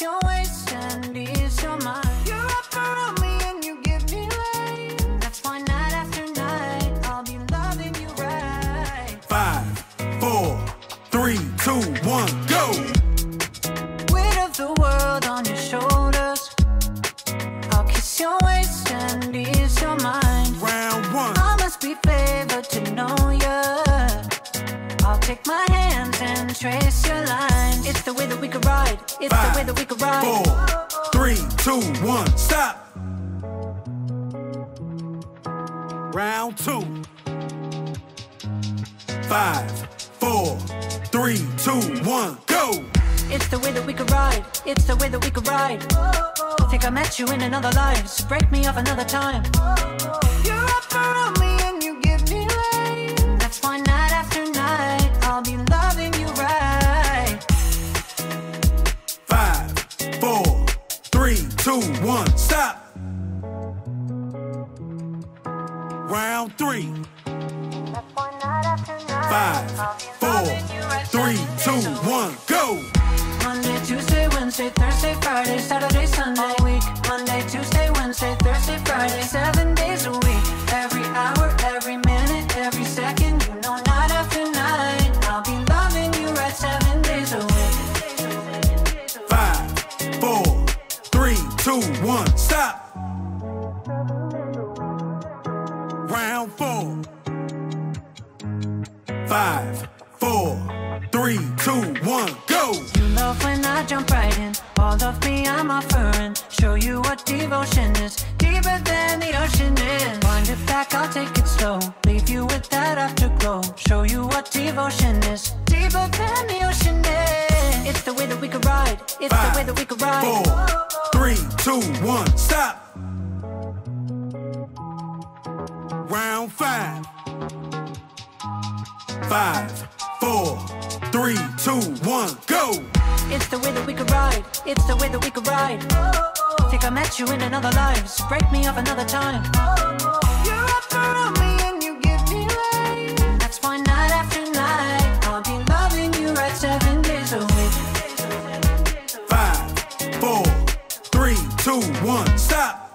your waist and ease your mind. You're up around me and you give me life. That's why night after night I'll be loving you right. Five, four, three, two, one, go. Weight of the world on your shoulders. I'll kiss your waist and ease your mind. Round one. I must be favored to know ya. I'll take my hands and trace your line. It's the way that we could ride. It's Five, the way that we could ride. Four, three, two, one, stop. Round two. Five, four, three, two, one, go. It's the way that we could ride. It's the way that we could ride. I Think I met you in another life. So break me off another time. You're up around me Round three. Five, four, three, two, one, go. Monday, Tuesday, Wednesday, Thursday, Friday, Saturday, Sunday, week. Monday, Tuesday, Wednesday, Thursday, Friday, seven days a week. Every hour, every minute, every second, you know, night after night, I'll be loving you right seven days a week. Five, four, three, two, one, stop. That we could ride. Think I met you in another life. So break me off another time. You're up around me and you give me life. That's why night after night I'll be loving you right seven days a week. Five, four, three, two, one, stop.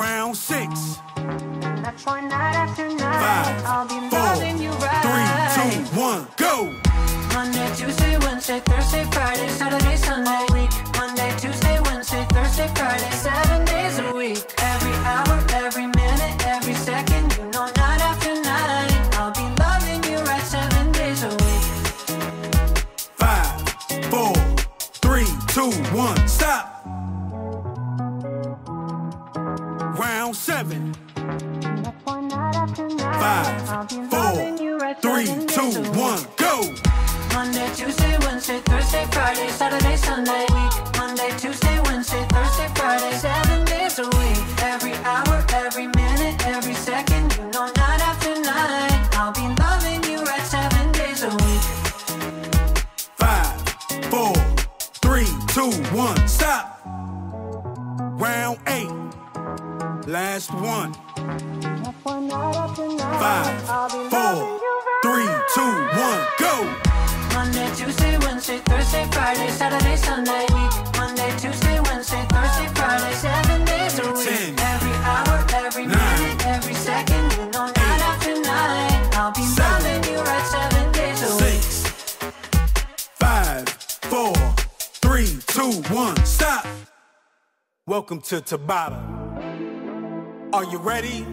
Round six. That's why night after night I'll Five, be loving two, one, stop. Round seven. Five, four, three, two, one, go. Monday, Tuesday, Wednesday, Thursday, Friday, Saturday, Sunday, week. Monday, Tuesday, Round eight. Last one. Five, four, three, two, one, go. Monday, Tuesday, Wednesday, Thursday, Friday, Saturday, Sunday. Welcome to Tabata. Are you ready?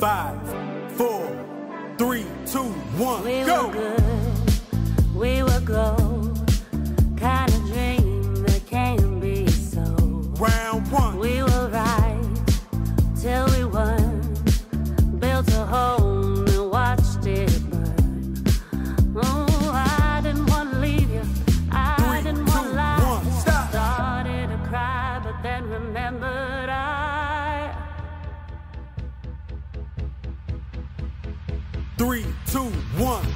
Five, four, three, two, one, We go. were good, we were gold. Three, two, one,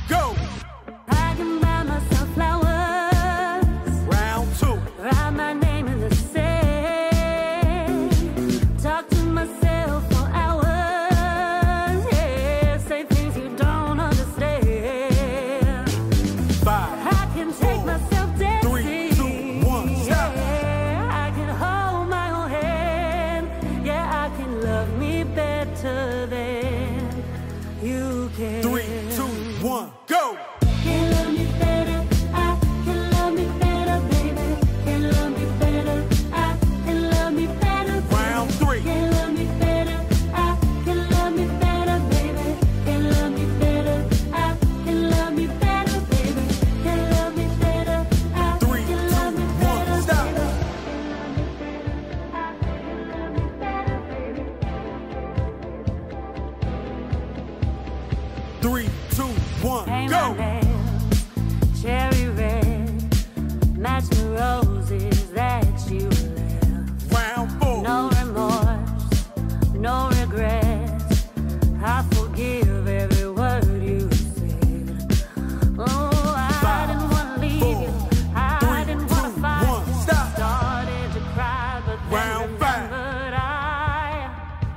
down fine.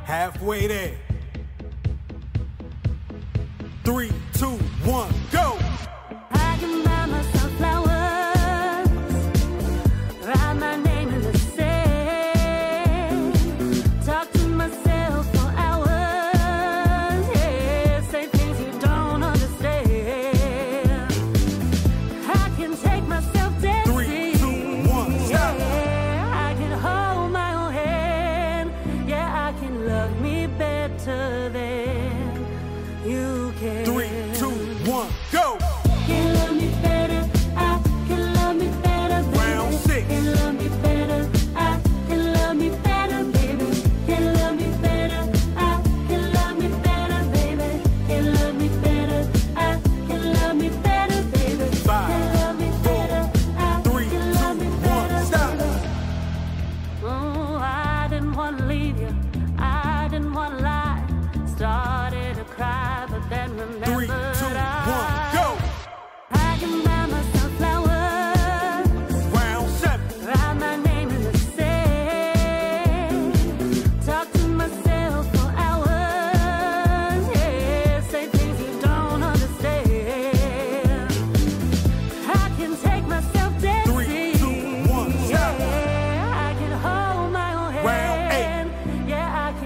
Halfway there. Three, two, one, go!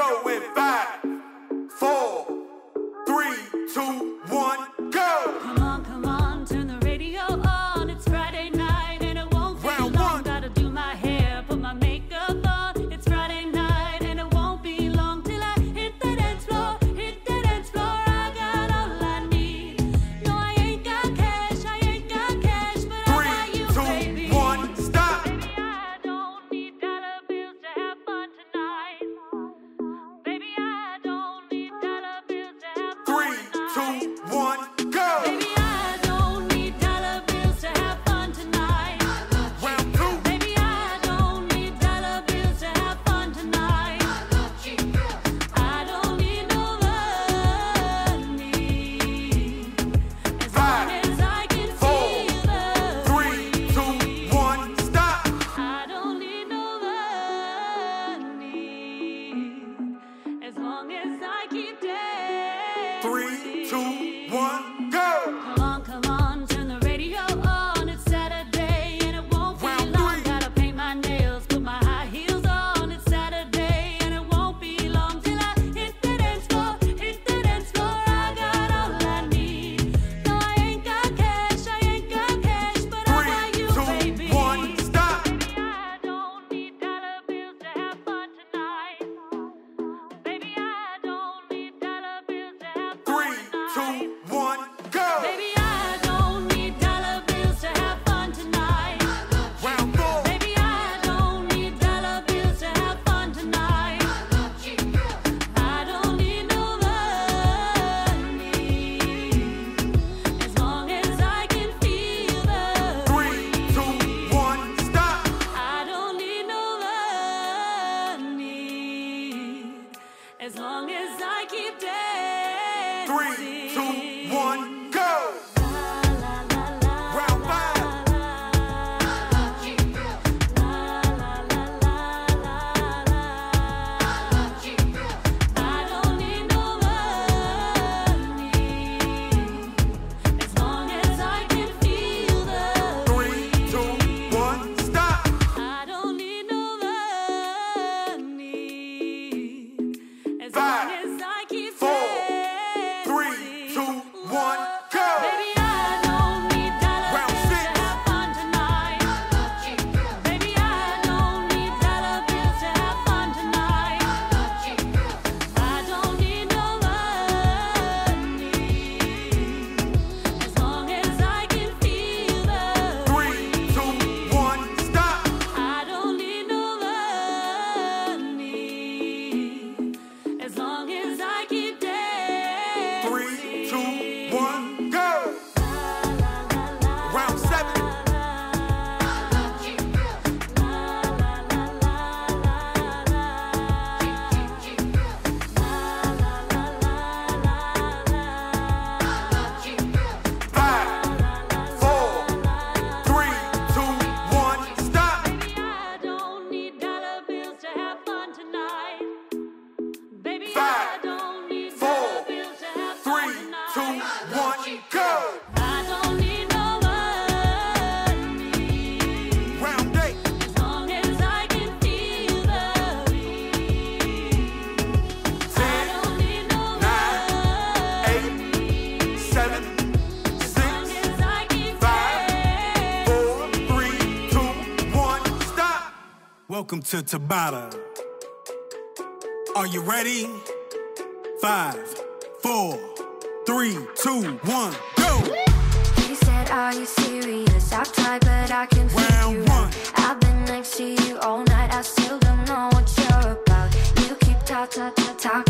go in five, four, three, two, one, go. Three, two, one. to Tabata. Are you ready? Five, four, three, two, one, go! He said, Are you serious? I've tried, but I can Round one. I've been next to you all night, I still don't know what you're about. You keep talk.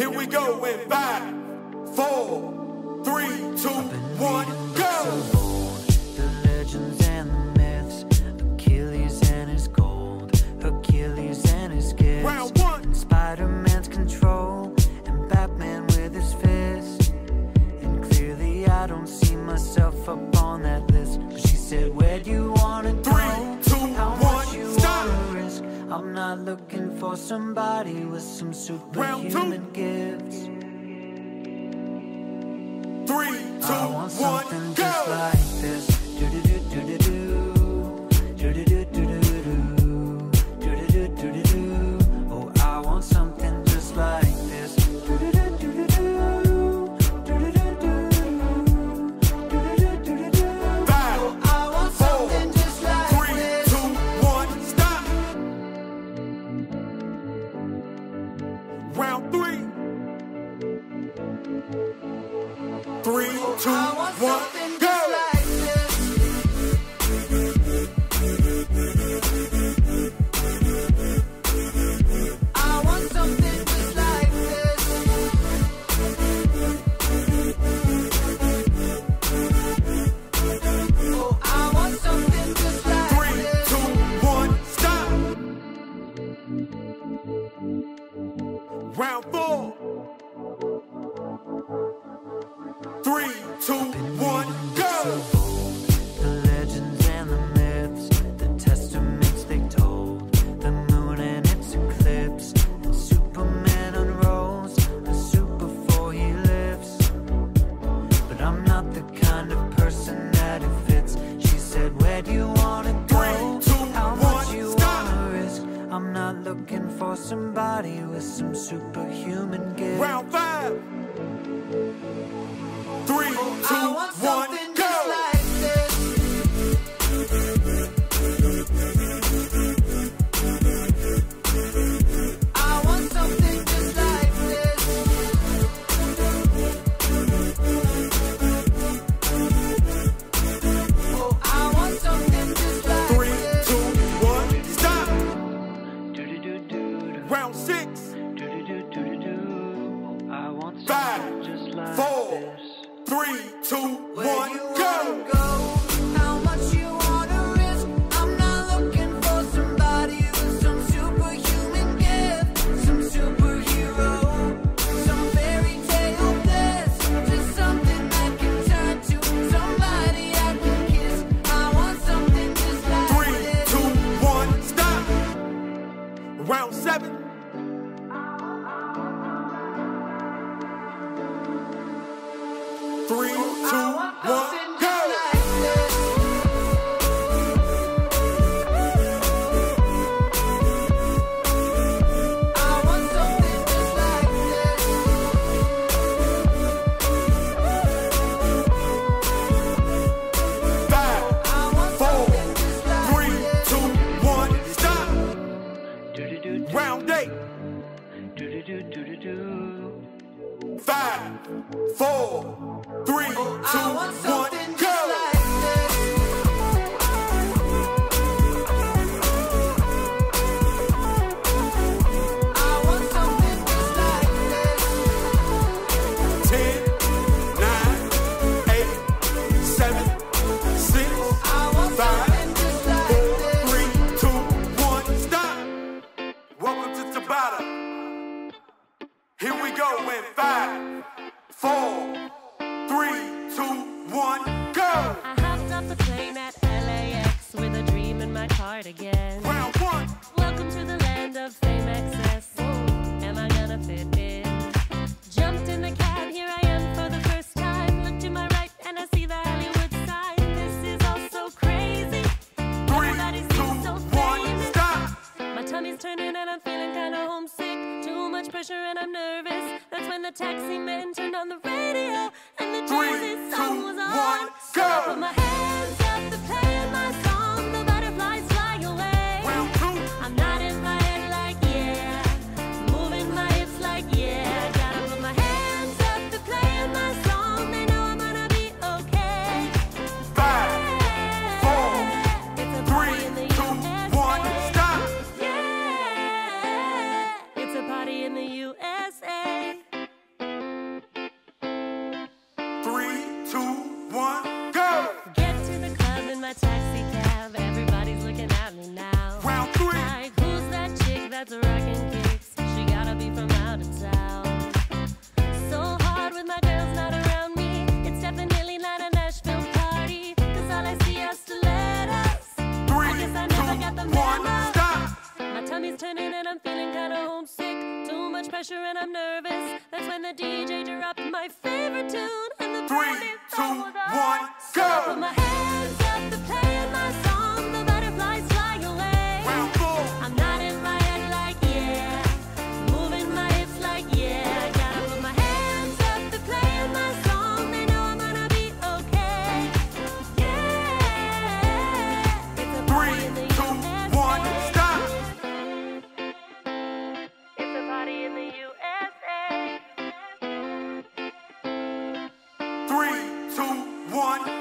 Here we go in five, four, three, two, one, go. The legends and the myths, Achilles and his gold, Achilles and his gifts, one. control, and Batman with his. And clearly I don't see myself up on that list. She said, where do you I'm not looking for somebody with some superhuman gifts. Three, two, I want something one, go. just like this. Do do do do do do. Round four. Three, two, three, two, words when the taxi man turned on the radio and the Jay-Z song was on. One, go! So one,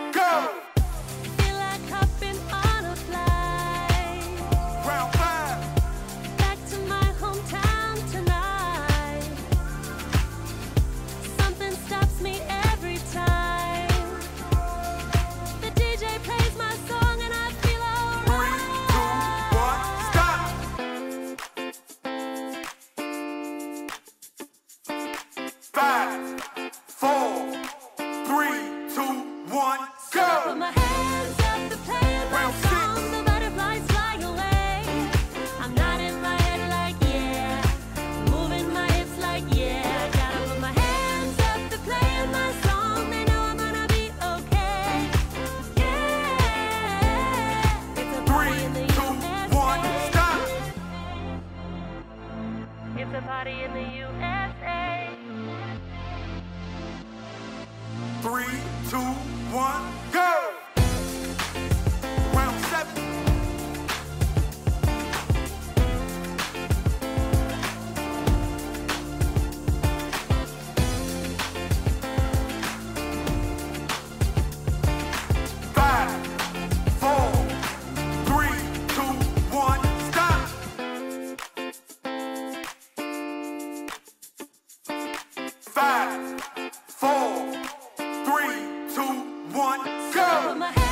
two, one, go.